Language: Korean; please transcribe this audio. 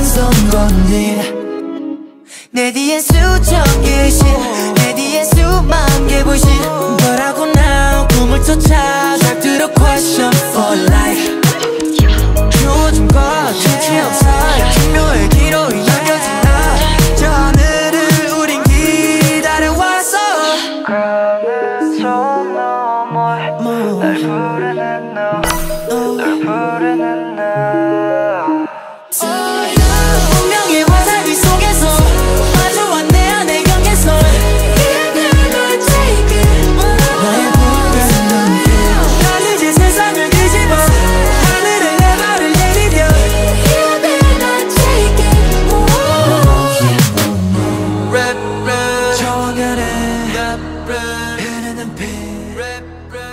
낯선 건지 내 뒤엔 수천 개의 실내 뒤엔 수만 개 불신 뭐라고 나 꿈을 쫓아 잘 들어 question for life. 널 부르는 너널 부르는 rip, rip, rip.